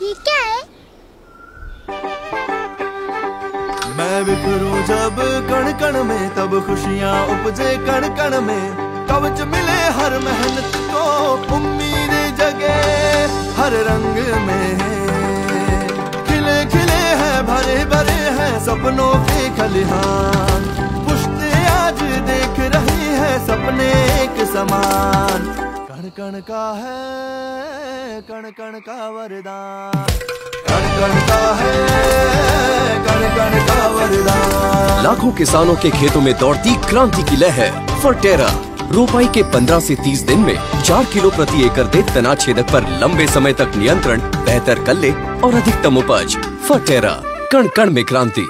ये क्या है। मैं बिखरूं जब कण कण में, तब खुशियाँ उपजे कण कण में कवच मिले हर मेहनत को उम्मीद जगे हर रंग में। खिले खिले हैं, भरे भरे हैं सपनों के खलिहान। पुश्ते आज देख रही है सपने एक समान। कण कण का है कण कण का वरदान। कण कण का है कण कण का वरदान। लाखों किसानों के खेतों में दौड़ती क्रांति की लहर फर्टेरा रोपाई के 15 से 30 दिन में 4 किलो प्रति एकड़ दे तना छेदक पर लंबे समय तक नियंत्रण बेहतर कल्ले और अधिकतम उपज फर्टेरा कण कण में क्रांति।